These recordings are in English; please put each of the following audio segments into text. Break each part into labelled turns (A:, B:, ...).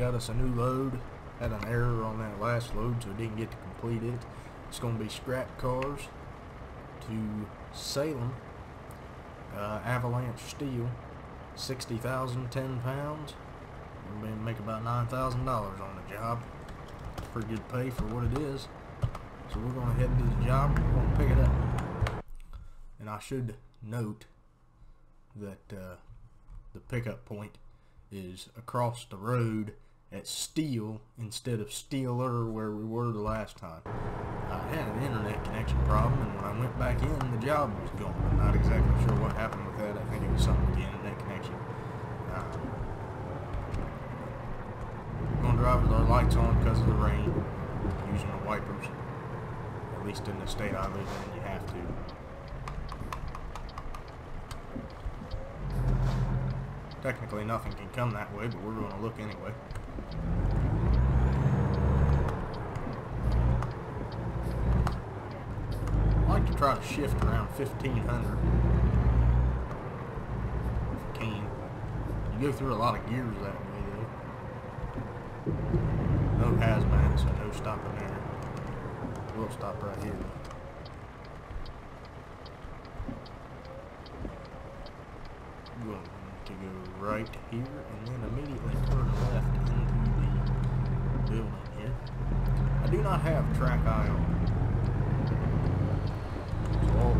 A: got us a new load. Had an error on that last load, so didn't get to complete it. It's going to be scrap cars to Salem. Uh, Avalanche Steel, 60,000, 10 pounds. We're going to make about $9,000 on the job. Pretty good pay for what it is. So we're going to head to the job we're going to pick it up. And I should note that uh, the pickup point is across the road at Steel instead of Steeler where we were the last time. I had an internet connection problem and when I went back in the job was gone. I'm not exactly sure what happened with that. I think it was something with the internet connection. Uh, we're going to drive with our lights on because of the rain using the wipers. At least in the state I live in you have to. Technically nothing can come that way, but we're going to look anyway. I like to try to shift around 1500 if you can. You go through a lot of gears that way though. No hazmat, so no stopping there. We'll stop right here. Going to go right here and then immediately turn left into the building here. I do not have track IR on. All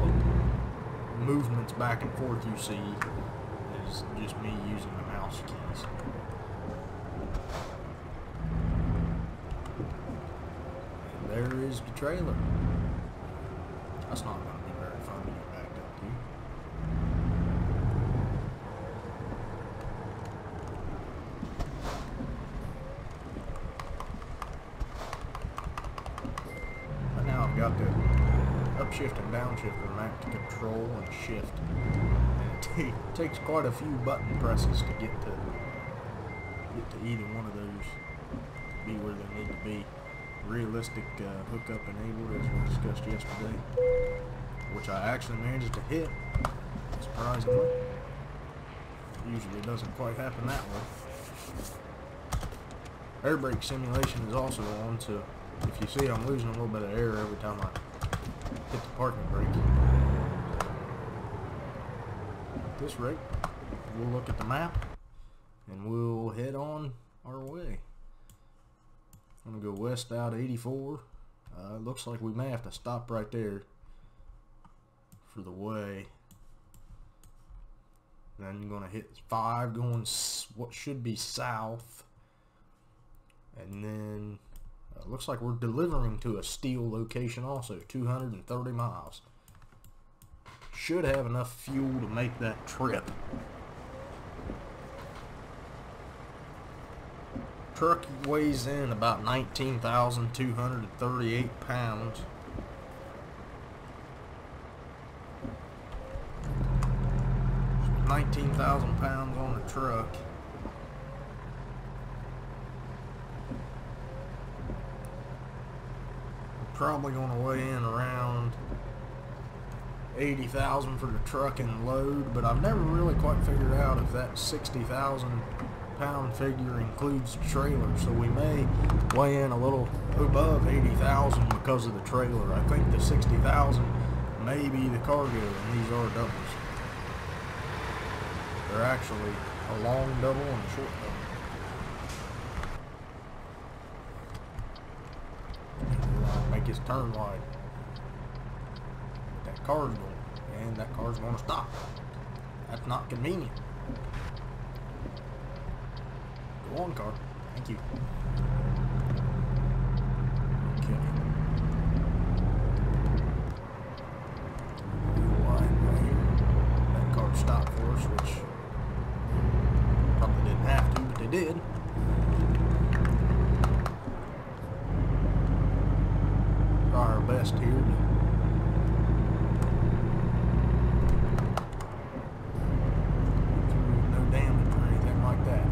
A: the movements back and forth you see is just me using the mouse keys. And there is the trailer. That's not going to be very fun to get backed up to. But now I've got the and downshift remote to control and shift. And it takes quite a few button presses to get to get to either one of those be where they need to be. Realistic uh, hookup enabled as we discussed yesterday, which I actually managed to hit, surprisingly. Usually it doesn't quite happen that way. Air brake simulation is also on, so if you see I'm losing a little bit of air every time I hit the parking brake. At this rate, we'll look at the map and we'll head on our way. I'm gonna go west out 84. Uh, looks like we may have to stop right there for the weigh. Then you're gonna hit five going what should be south, and then uh, looks like we're delivering to a steel location also, 230 miles. Should have enough fuel to make that trip. Truck weighs in about 19,238 pounds. Nineteen thousand pounds on the truck. Probably going to weigh in around 80,000 for the truck and load, but I've never really quite figured out if that 60,000 pound figure includes the trailer, so we may weigh in a little above 80,000 because of the trailer. I think the 60,000 may be the cargo, and these are doubles. They're actually a long double and a short double. make his turn wide. That car's going, and that car's going to stop. That's not convenient. Go on, car. Thank you. Okay. Wide right here. That car stopped for us, which probably didn't have to, but they did. try our best here to through no damage or anything like that.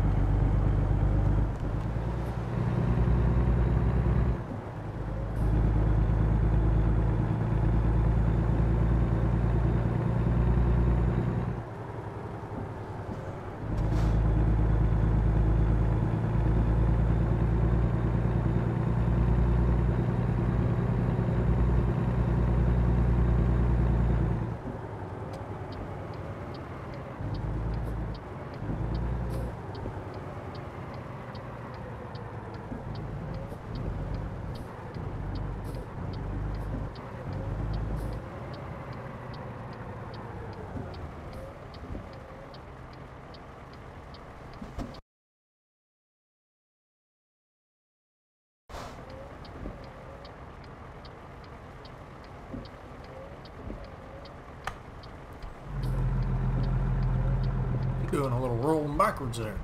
A: Doing a little rolling backwards there.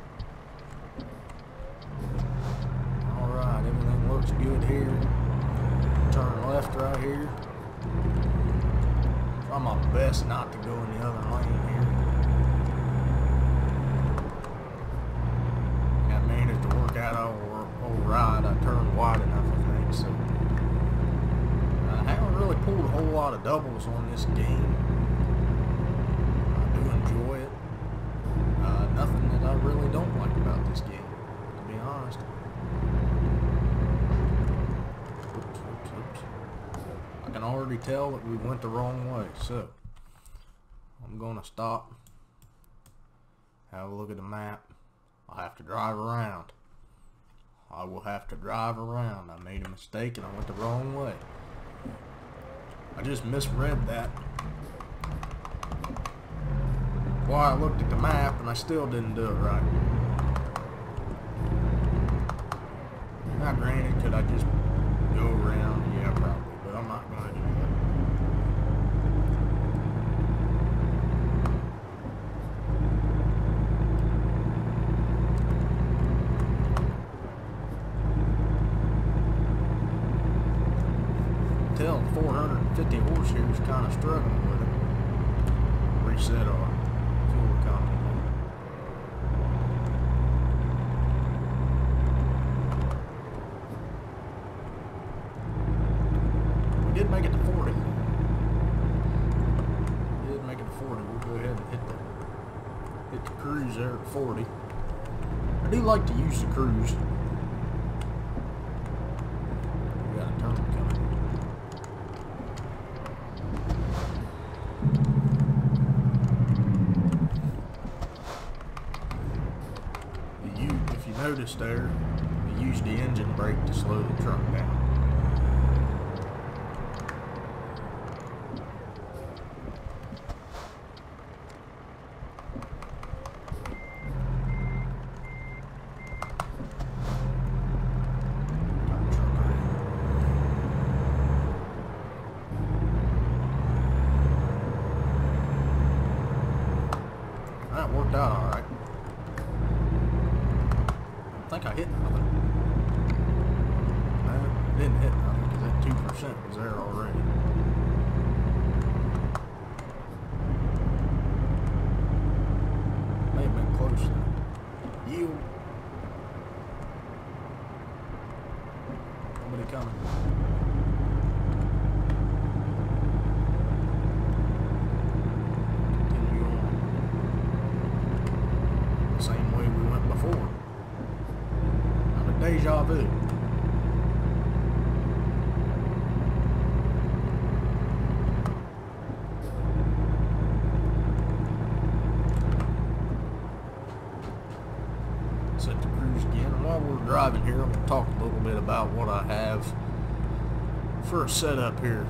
A: Alright, everything looks good here. Turn left right here. Try my best not to go in the other lane here. I managed to work out all, all right. I turned wide enough, I think, so. I haven't really pulled a whole lot of doubles on this game. I do enjoy it. Uh, nothing that I really don't like about this game, to be honest. Oops, oops, oops. I can already tell that we went the wrong way, so I'm gonna stop, have a look at the map. I'll have to drive around. I will have to drive around. I made a mistake and I went the wrong way. I just misread that. Why I looked at the map and I still didn't do it right. Now granted, could I just go around? Yeah, probably, but I'm not gonna do that. Tell 450 horse here is kind of struggling with it. Reset our fuel economy. We did make it to 40. We did make it to 40. We'll go ahead and hit the hit the cruise there at 40. I do like to use the cruise. We got a turn coming. You, u- there, you use the engine brake to slow the truck down. Got the truck ready. That worked out alright. I think I hit nothing. No, I didn't hit nothing because that 2% was there already. May have been close though. Yield. Nobody coming. Continue on. The same way we went before. Kind of deja vu. Set the cruise again. And while we're driving here, I'm going to talk a little bit about what I have a setup here.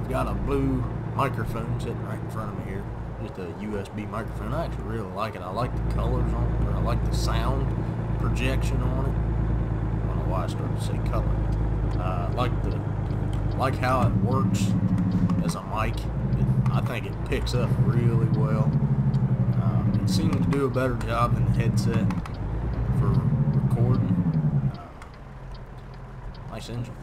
A: I've got a blue microphone sitting right in front of me here. Just a USB microphone. I actually really like it. I like the colors on it, I like the sound projection on it. I don't know why I started to say color. Uh, I like the like how it works as a mic. It, I think it picks up really well. Um, it seems to do a better job than the headset for recording. Uh, nice engine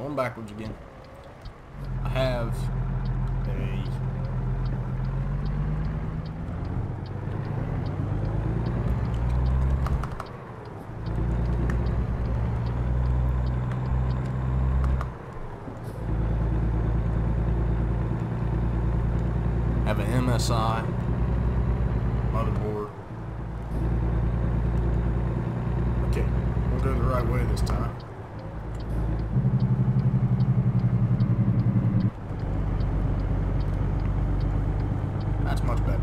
A: Going backwards again. I have a have an MSI motherboard. Okay, we'll go the right way this time. That's much better.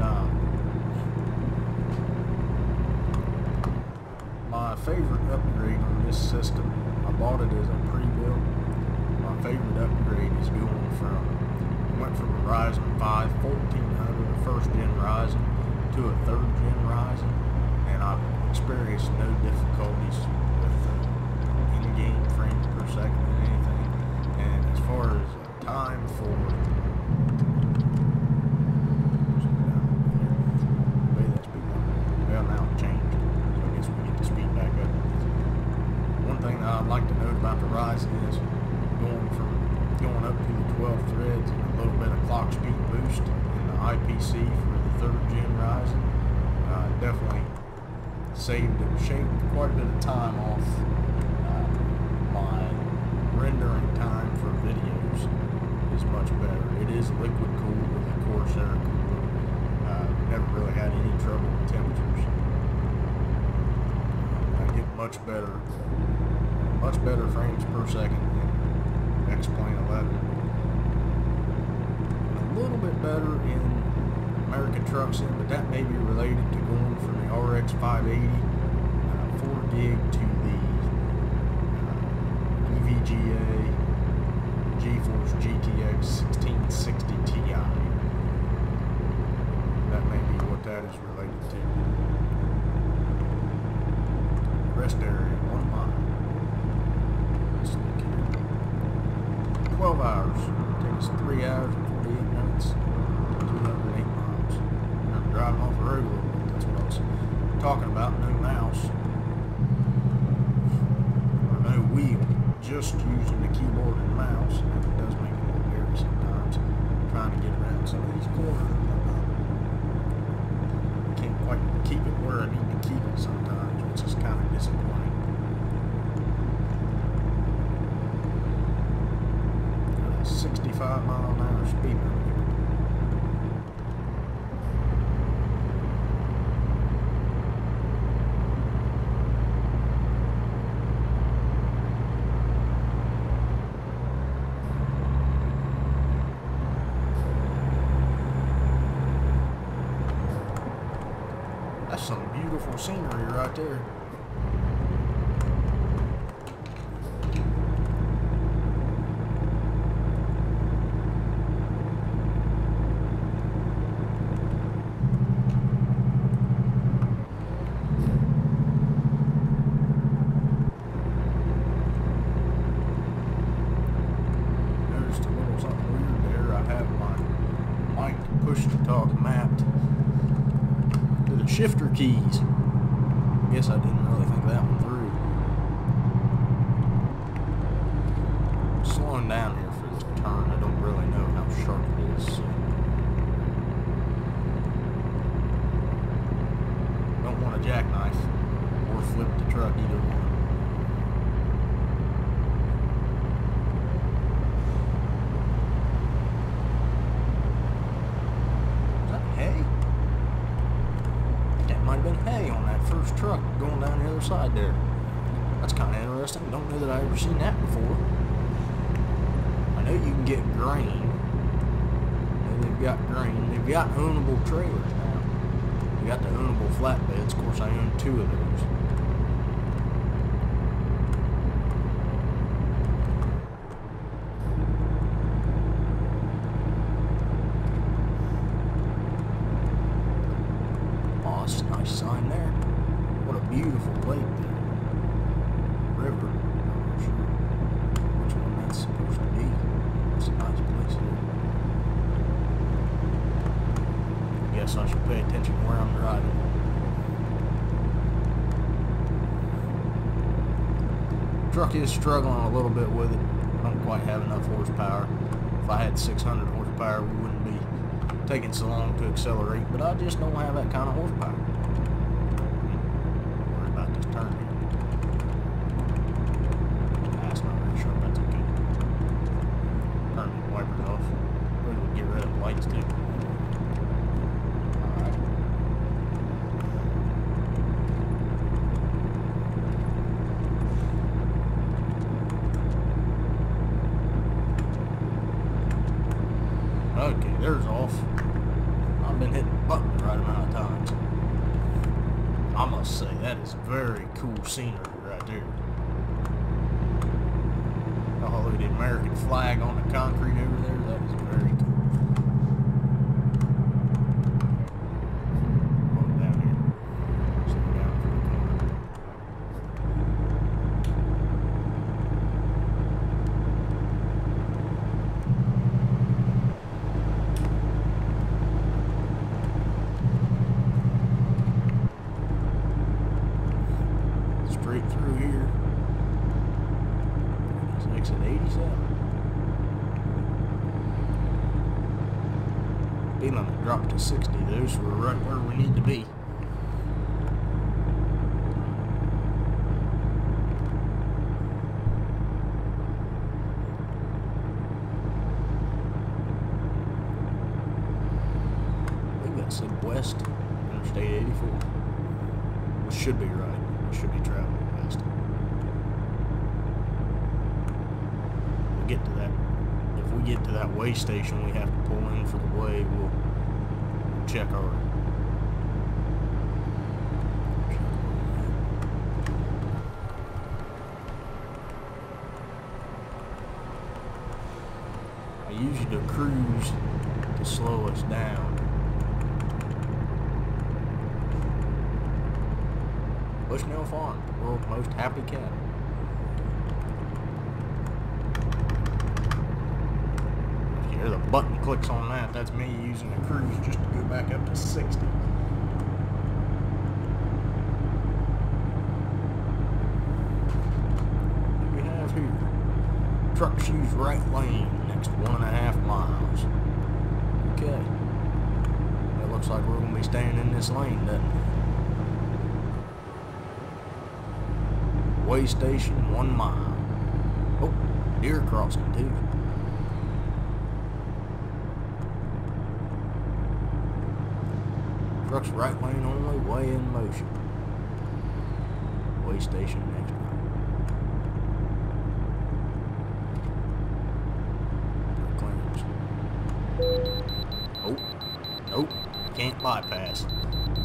A: um, my favorite upgrade on this system, I bought it as a pre-built. My favorite upgrade is going from, went from a Ryzen 5 1400, a first gen Ryzen, to a third gen Ryzen, and I've experienced no difficulties with the in-game frames per second and anything. And as far as time Ryzen is going from going up to the 12 threads and a little bit of clock speed boost in the IPC for the third gen Ryzen. Uh, definitely saved and shaved quite a bit of time off uh, my rendering time for videos is much better. It is liquid cooled with a Corsair cooler. Uh, never really had any trouble with temperatures. I get much better, much better frames per second in X-Plane 11. A little bit better in American Truck Sim, but that may be related to going from the RX 580 uh, 4 gig to the uh, EVGA GeForce GTX 1660 Ti. That may be what that is related to. Rest area, one mile. Let's look here. 12 hours. Takes 3 hours and 48 minutes. 208 miles. I'm driving off the road a little bit. That's what I was talking about. No mouse. Or no wheel. Just using the keyboard and mouse. And it does make it a little hairy sometimes. Trying to get around some of these corners. Can't quite keep it where I need to keep it sometimes, which is kind of disappointing. Got a 65 mile an hour speed limit here. That's some beautiful scenery right there. Noticed a little something weird there. I have my mic push to talk mapped to the keys. Guess I didn't really think that one through. Slowing down here for this turn. I don't really know how sharp it is. Don't want a jackknife or flip the truck either. Is that hay? That might have been hay on that first truck going down the other side there. That's kind of interesting. Don't know that I ever seen that before. I know you can get grain. They've got grain. They've got ownable trailers now. They got the ownable flatbeds. Of course, I own two of those. Oh, that's a nice sign there. What a beautiful lake there. River. I'm not sure which one that's supposed to be. It's a nice place here. I guess I should pay attention where I'm driving. Truck is struggling a little bit with it. I don't quite have enough horsepower. If I had 600 horsepower, we wouldn't be taking so long to accelerate, but I just don't have that kind of horsepower. Worry about this turn here. That's not very sharp, that's okay. Turn the wipers off. Maybe we get rid of the lights too. Alright. Okay, there's off. I've been hitting the button the right amount of times. I must say, that is very cool scenery right there. Oh, look at the American flag on the concrete over there. That is very cool. Going down here. Slow down for the corner. Straight through here. takes it 87. Limit dropped to 60 though, so we're right where we need to be. I think that said west, Interstate 84. Which should be right. We should be traveling west. we get to that if we get to that weigh station we have to pull in for the weigh we'll check our Usually cruise to slow us down. Bushnell Farm, the world's most happy cat. If you hear the button clicks on that, that's me using the cruise just to go back up to 60. What do we have here? Truck shoes right lane, next one and a half miles. Okay. It looks like we're gonna be staying in this lane, doesn't it? Weigh station, one mile. Oh, deer crossing too. Trucks right lane only, weigh in motion. Weigh station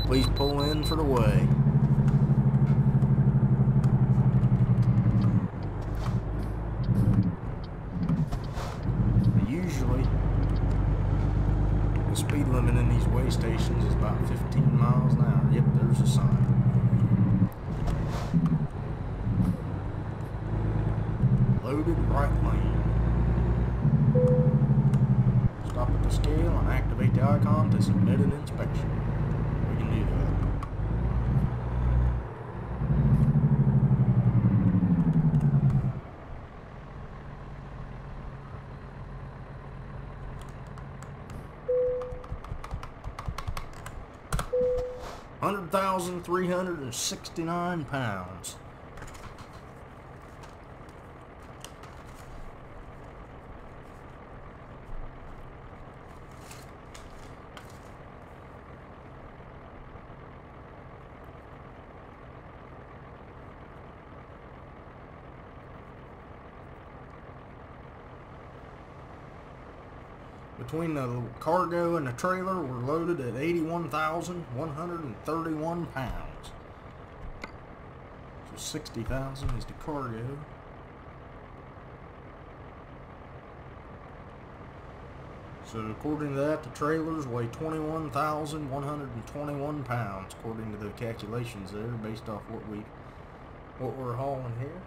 A: Please pull in for the weigh. 1,369 pounds. Between the cargo and the trailer, we're loaded at 81,131 pounds. So 60,000 is the cargo. So according to that, the trailers weigh 21,121 pounds, according to the calculations there, based off what we, what we're hauling here.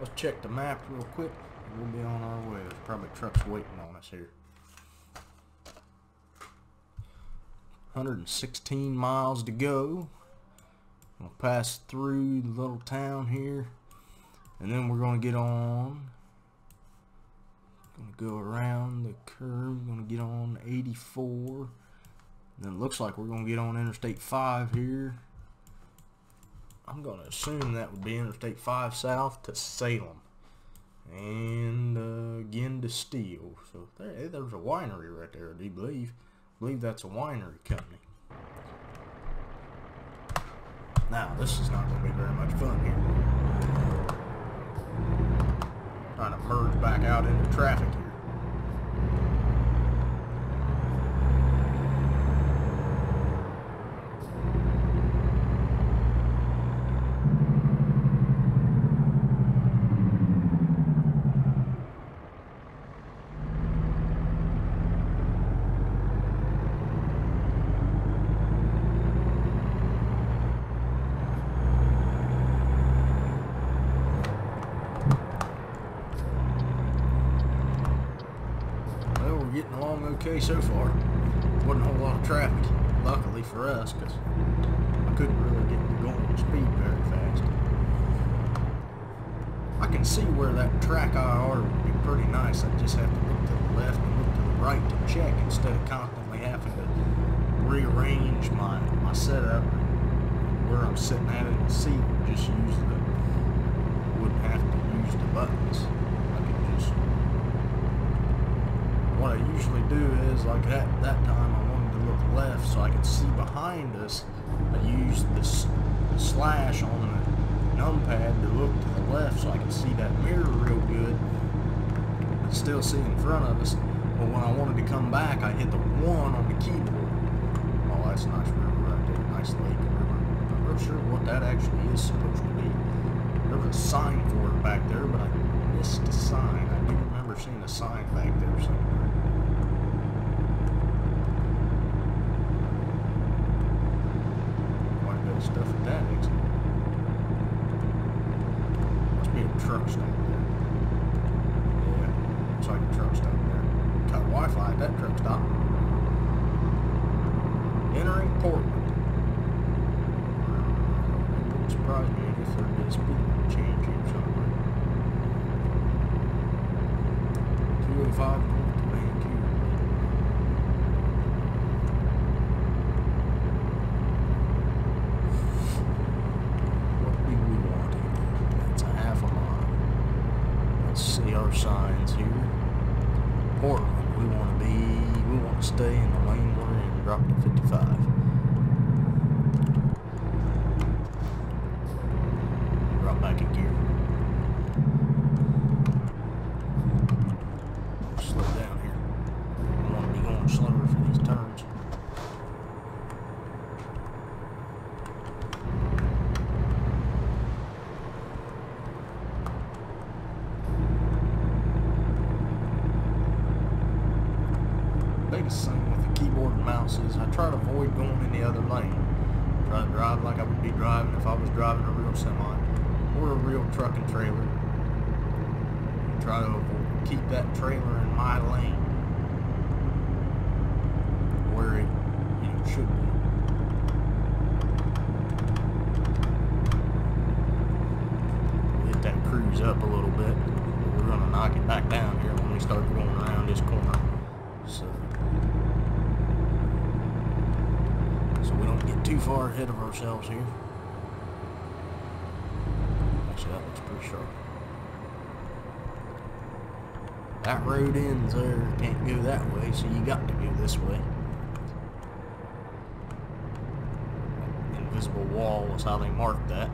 A: Let's check the map real quick. We'll be on our way. There's probably trucks waiting on us here. 116 miles to go. We'll pass through the little town here. And then we're going to get on. Going to go around the curve. Going to get on 84. Then it looks like we're going to get on Interstate 5 here. I'm going to assume that would be Interstate 5 south to Salem and uh, again to Steel. So there, there's a winery right there. I do believe. Believe that's a winery company. Now this is not going to be very much fun here. Trying to merge back out into traffic here. Well, we're getting so far. Wasn't a whole lot of traffic, luckily for us, because I couldn't really get going speed very fast. I can see where that track IR would be pretty nice. I just have to look to the left and look to the right to check instead of constantly having to rearrange my, my setup where I'm sitting at in the seat. Just use the, wouldn't have to use the buttons. I could just, what I usually do is, like at that time I wanted to look left so I could see behind us. I used this slash on the numpad to look to the left so I could see that mirror real good but still see in front of us. But when I wanted to come back, I hit the one on the keyboard. Oh, that's a nice river right there. Nice lake river. I'm not sure what that actually is supposed to be. There was a sign for it back there, but I missed the sign. I do remember seeing a sign back there somewhere. Far ahead of ourselves here. Actually, that looks pretty sharp. That road ends there. Can't go that way, so you got to go this way. Invisible wall is how they marked that.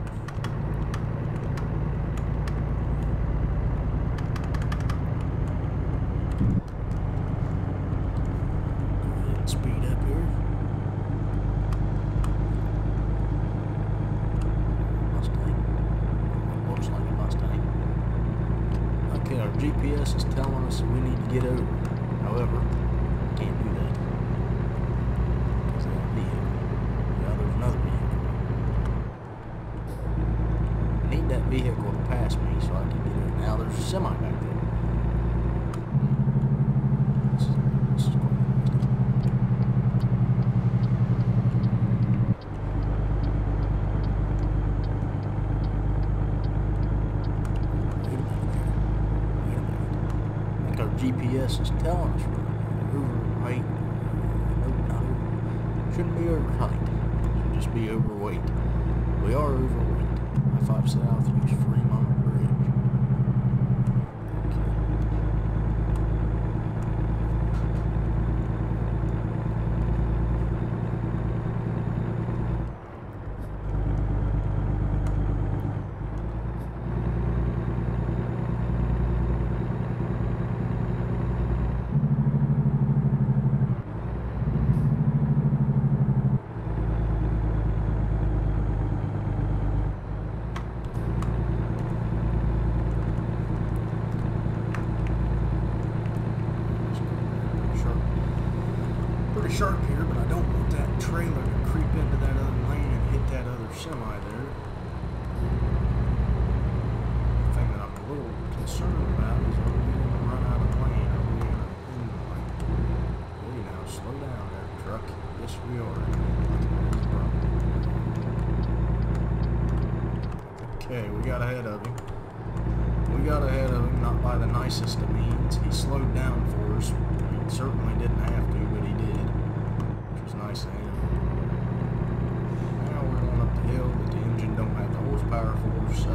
A: Go ahead and speed up here. Mustang. Looks like a Mustang. Okay, our GPS is telling us we need to get over. However, can't do that. Because of that vehicle. Yeah, there's another vehicle. I need that vehicle to pass me so I can get over. Now there's a semi back there. This is, this is going Wait a minute there. Wait a minute. I think our GPS is telling us we're overweight. Over. Shouldn't be over height. Should just be overweight. We are overweight. I-5 South, use Fremont Bridge. Okay. Pretty sharp. Pretty sharp here, but I don't want that trailer to creep into that other lane and hit that other semi there. The thing that I'm a little concerned about is are we going to run out of lane? Are we going to end the lane? Hey, now slow down there, truck. Yes, we are. Okay, we got ahead of him. We got ahead of him, not by the nicest of means. He slowed down for us. He certainly didn't have to, but he did, which was nice of him. Now we're going up the hill, but the engine don't have the horsepower for us, so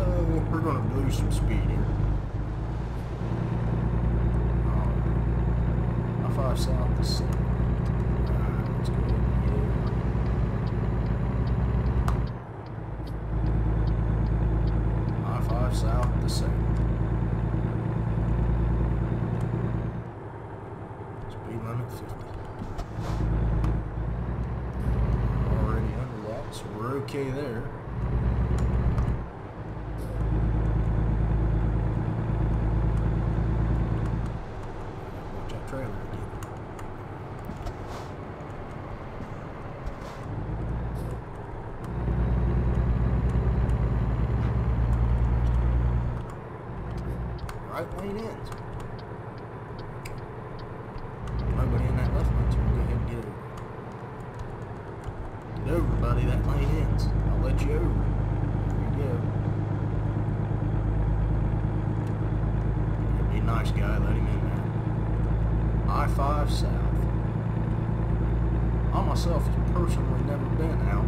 A: we're going to lose some speed here. Oh, how far south is Salem? Alright, let's go ahead and get I-5 south to Salem. Speed limit 50. Already under that, so we're okay there. Watch that trailer again. Right lane ends. Nobody in that left lane, so we'll go ahead and get over. That lane ends. I'll let you over. There you go. Be a nice guy. Let him in there. I-5 south. I myself have personally never been out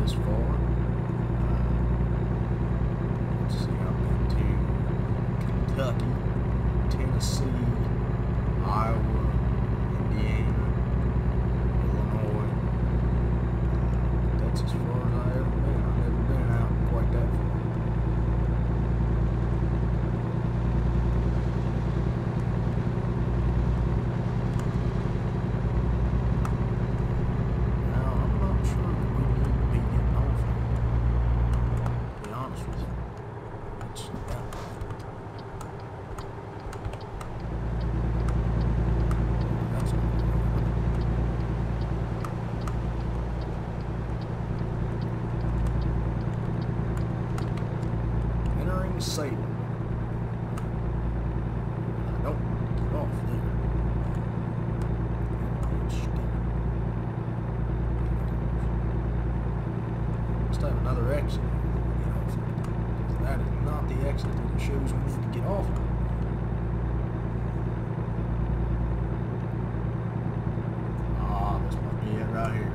A: this far. Uh, let's see, I've been to Kentucky, Tennessee, Iowa, Indiana, Illinois. Uh, that's as far as I've ever been. I've never been out quite that far. Now, I'm not sure that we need to be getting off here. To be honest with you. It's that That's Entering Salem. I don't want to get off there. Must have another exit. Get off there. That is that it shows we need to get off. of. Ah, this must be it right here.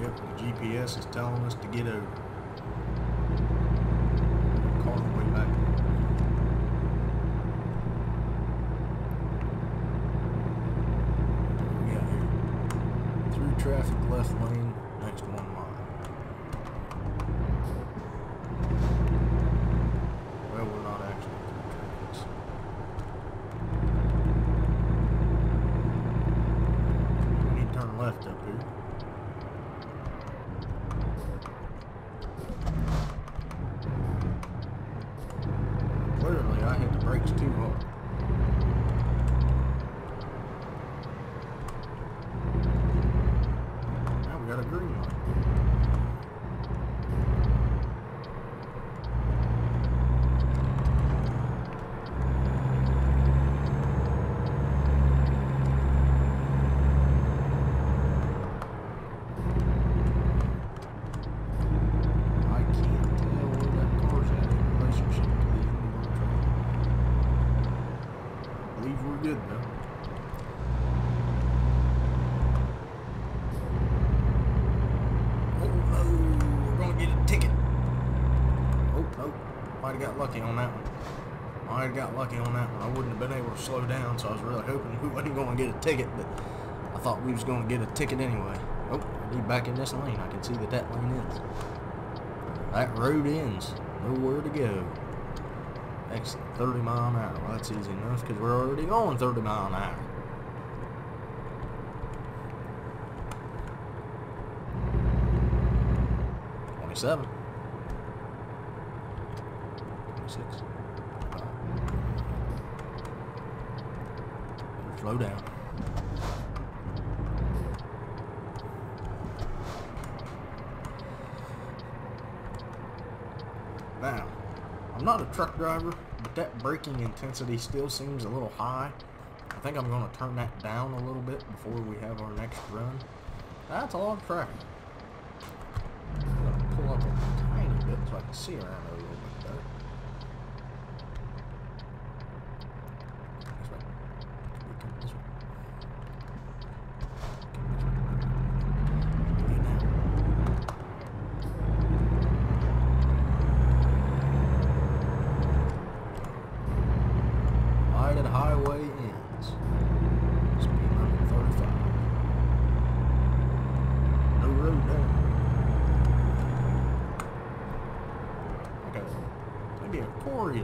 A: Yep, the GPS is telling us to get over. Car way back. What do we got here? Through traffic left lane, next one mile. Well, we're not actually through traffic. so- We need to turn left up here. Clearly, I hit the brakes too hard. Now we got a green light. I can't tell where that car's at in relationship to the end of the track. I believe we're good though. Oh no, we're gonna get a ticket. Oh no, might have got lucky on that one. Might have got lucky on that one. I wouldn't have been able to slow down, so I was really hoping we wasn't gonna get a ticket, but I thought we was gonna get a ticket anyway. Oh, I need back in this lane. I can see that that lane ends. That road ends. Nowhere to go. Excellent. 30 mile an hour. Well, that's easy enough because we're already going 30 mile an hour. Twenty-seven. Now, I'm not a truck driver, but that braking intensity still seems a little high. I think I'm going to turn that down a little bit before we have our next run. That's a long truck. I'm going to pull up a tiny bit so I can see around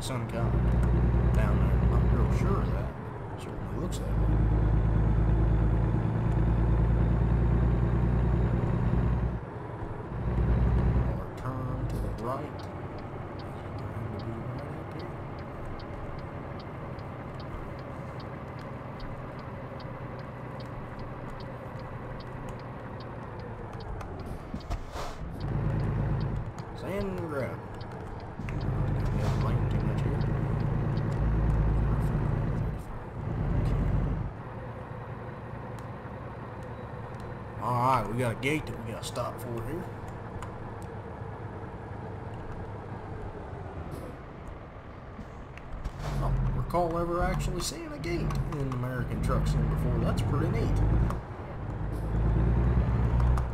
A: some kind down there. I'm real sure of that. but Certainly looks that way. Or turn to the right. Sand. We haven't blamed too much here. Alright, we got a gate that we got to stop for here. I don't recall ever actually seeing a gate in American Truck Sim before. That's pretty neat.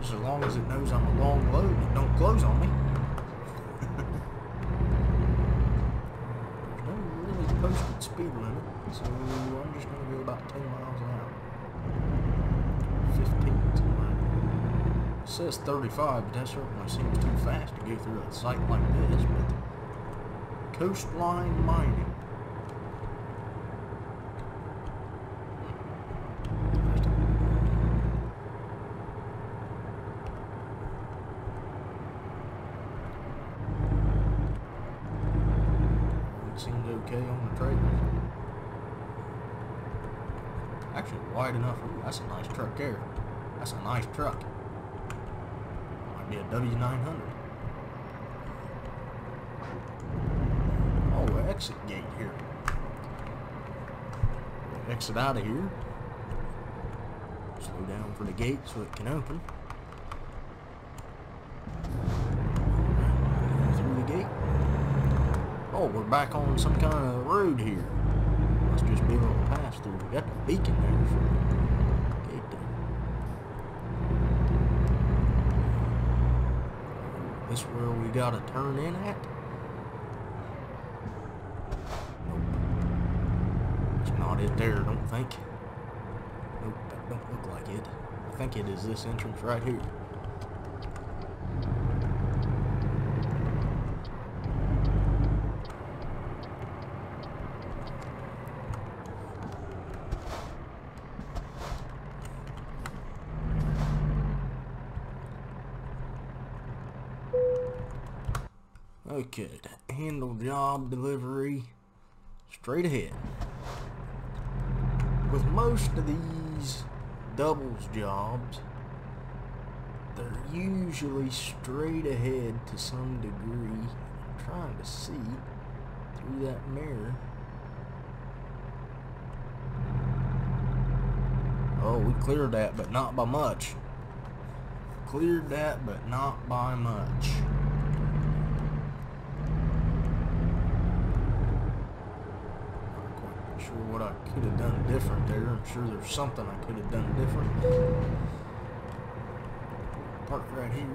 A: Just as long as it knows I'm a long load and don't close on me. There's no really posted speed limit, so I'm just gonna go about 10 miles an hour. 15 somewhere. It says 35, but that certainly seems too fast to go through a site like this, but coastline mining. It seemed okay on the trailer. Actually, wide enough. Ooh, that's a nice truck there. That's a nice truck. Might be a W900. Oh, exit gate here. Exit out of here. Slow down for the gate so it can open. Through the gate. Oh, we're back on some kind of road here. Must just be able to pass through. We got the beacon there for the gate there. This where we gotta turn in at? Nope. It's not it there, don't think. Nope, that don't look like it. I think it is this entrance right here. Okay, to handle job delivery straight ahead. With most of these doubles jobs, they're usually straight ahead to some degree. I'm trying to see through that mirror. Oh, we cleared that, but not by much. Cleared that, but not by much. Not quite sure what I could have done different there. I'm sure there's something I could have done different. Park right here.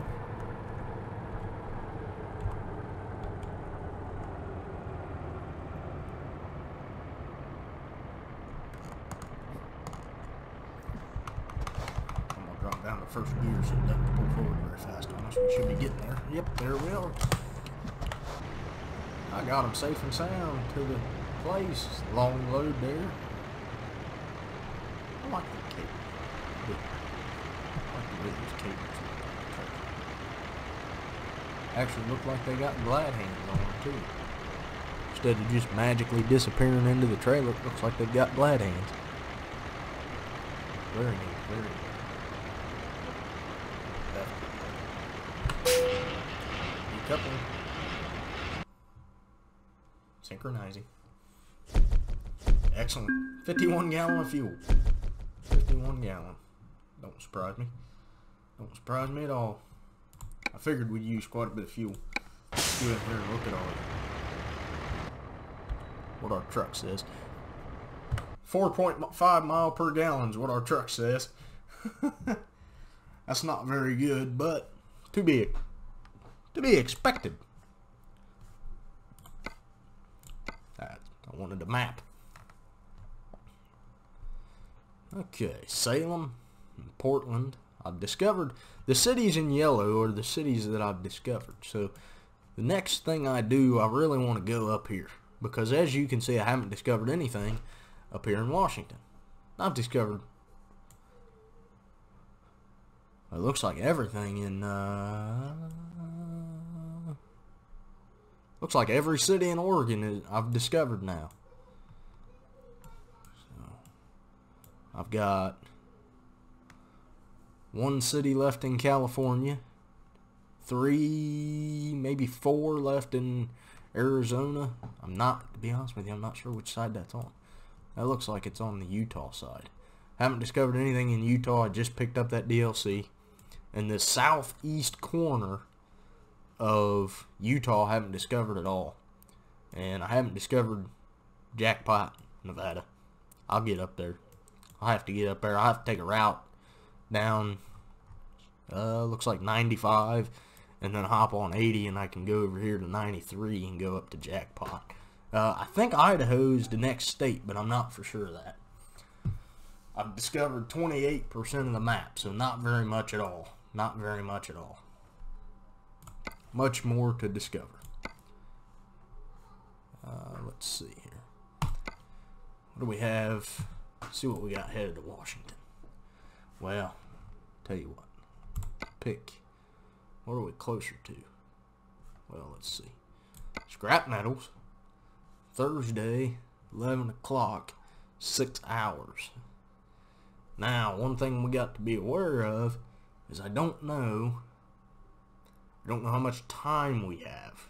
A: I'm gonna drop down to first gear so it doesn't pull forward very fast on us. We should be getting there. Yep, there we are. I got him safe and sound to the place. Long load there. I like the cape. I like the way those truck. Actually look like they got glad hands on them too. Instead of just magically disappearing into the trailer, it looks like they've got glad hands. Very neat, very neat. Decoupling. Synchronizing. Excellent. 51 gallon of fuel. 51 gallon. Don't surprise me. Don't surprise me at all. I figured we'd use quite a bit of fuel. let's in here and look at our what our truck says. 4.5 mile per gallon is what our truck says. That's not very good, but to be to be expected. I wanted a map. Okay, Salem, Portland. I've discovered the cities in yellow are the cities that I've discovered. So the next thing I do, I really want to go up here because as you can see, I haven't discovered anything up here in Washington. I've discovered it looks like everything in uh, looks like every city in Oregon is, I've discovered now. I've got one city left in California, three, maybe four left in Arizona. I'm not, to be honest with you, I'm not sure which side that's on. That looks like it's on the Utah side. Haven't discovered anything in Utah. I just picked up that DLC. And the southeast corner of Utah, I haven't discovered at all. And I haven't discovered Jackpot, Nevada. I'll get up there. I have to get up there. i have to take a route down, uh, looks like 95 and then hop on 80 and I can go over here to 93 and go up to Jackpot. Uh, I think Idaho's the next state, but I'm not for sure of that. I've discovered 28% of the map, so not very much at all. Not very much at all. Much more to discover. Uh, let's see here. What do we have? See what we got headed to Washington. Well, tell you what. Pick what are we closer to? Well, let's see. Scrap metals. Thursday, 11 o'clock, 6 hours. Now, one thing we got to be aware of is I don't know I don't know how much time we have.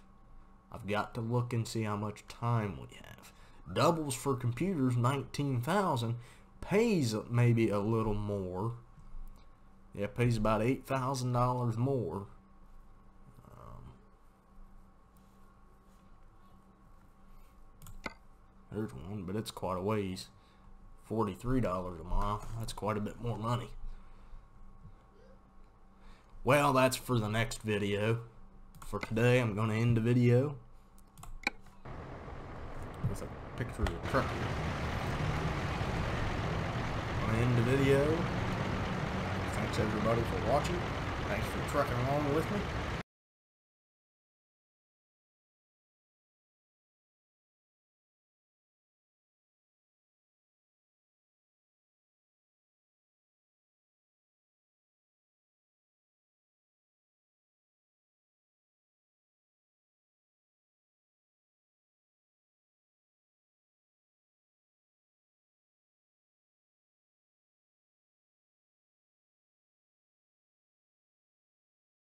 A: I've got to look and see how much time we have. Doubles for computers, 19,000. Pays maybe a little more. Yeah, pays about $8,000 more. Um, there's one, but it's quite a ways. $43 a mile. That's quite a bit more money. Well, that's for the next video. For today, I'm going to end the video with a picture of the truck. To end the video. Thanks everybody for watching. Thanks for trucking along with me.